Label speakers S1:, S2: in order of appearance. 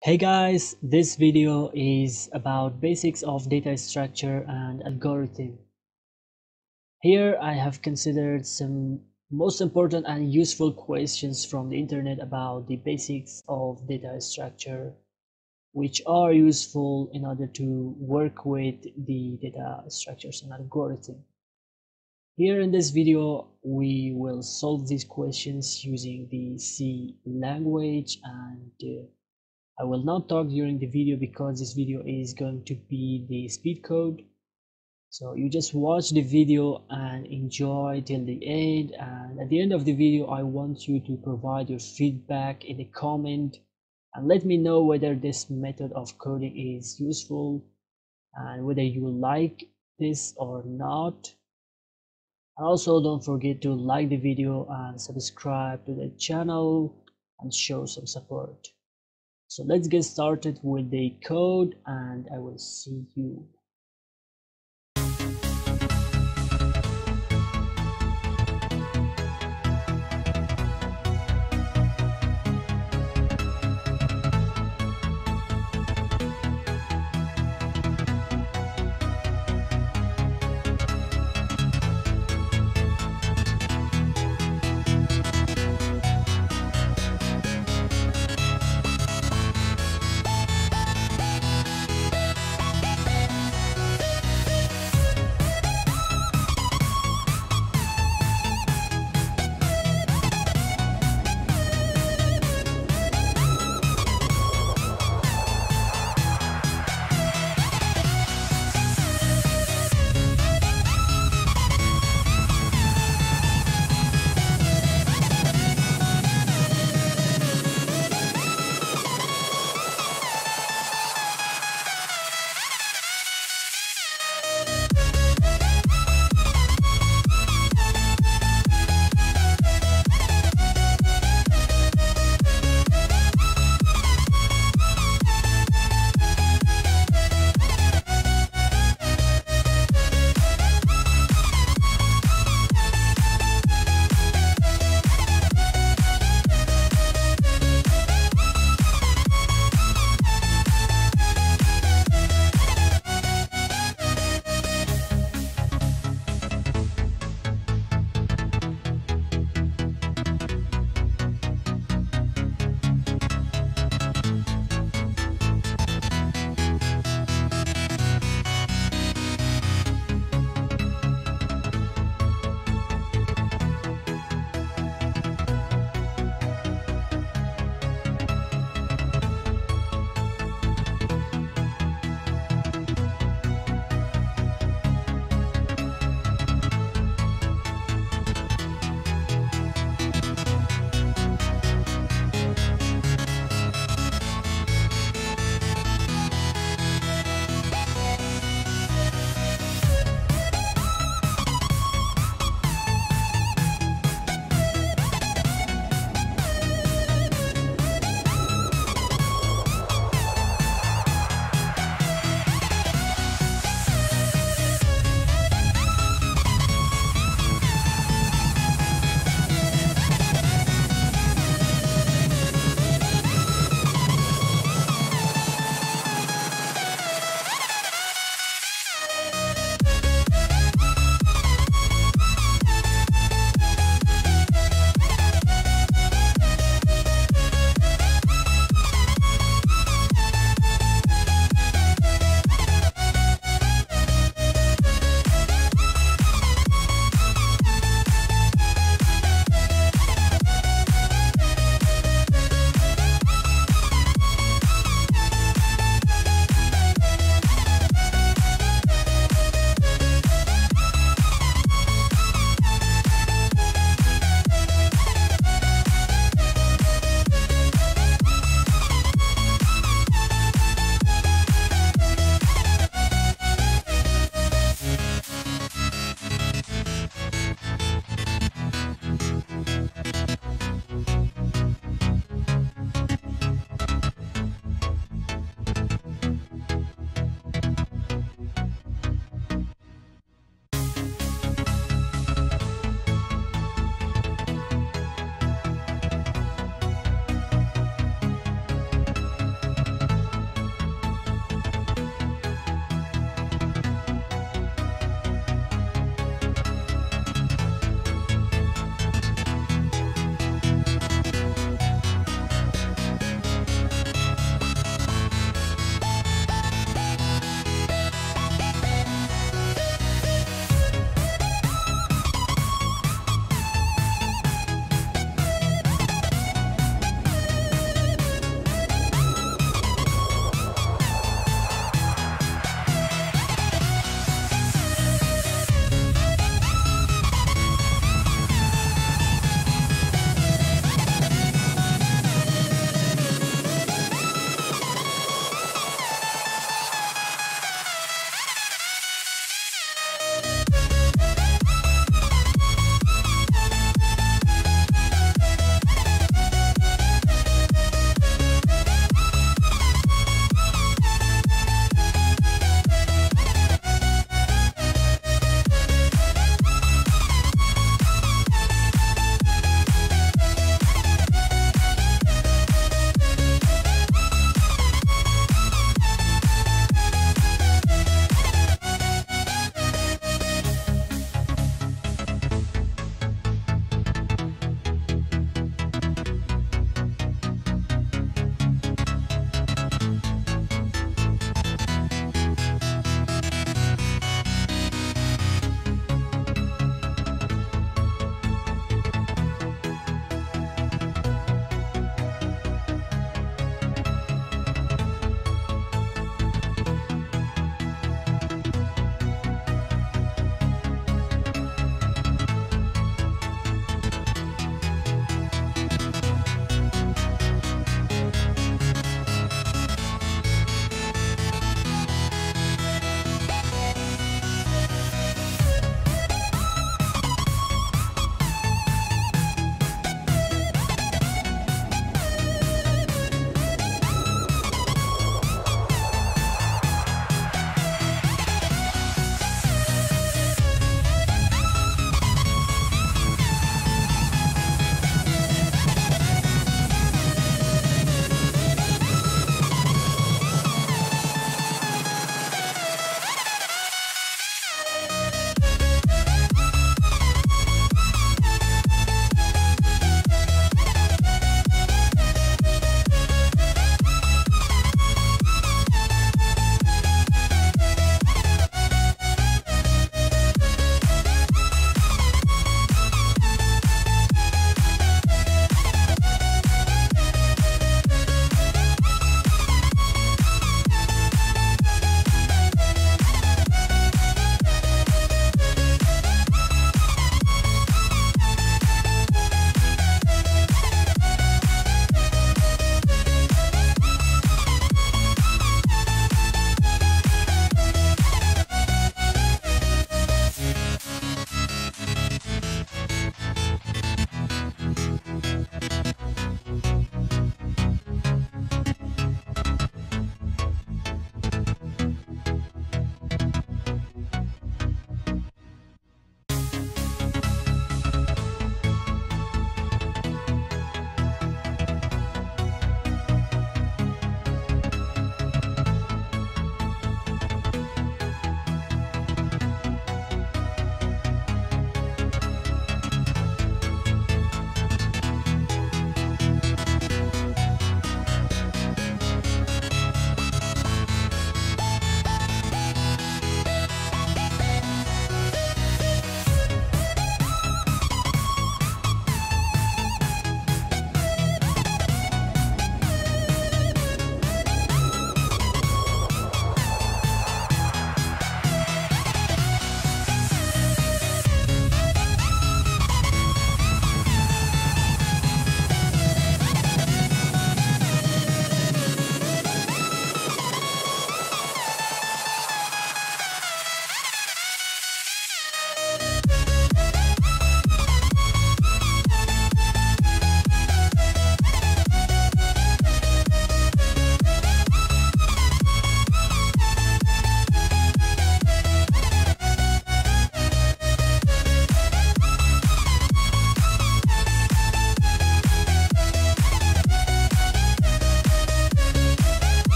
S1: Hey guys, this video is about basics of data structure and algorithm. Here I have considered some most important and useful questions from the internet about the basics of data structure which are useful in order to work with the data structures and algorithm. Here in this video, we will solve these questions using the C language and uh, I will not talk during the video because this video is going to be the speed code. So you just watch the video and enjoy till the end. And at the end of the video I want you to provide your feedback in the comment and let me know whether this method of coding is useful and whether you like this or not. Also don't forget to like the video and subscribe to the channel and show some support so let's get started with the code and I will see you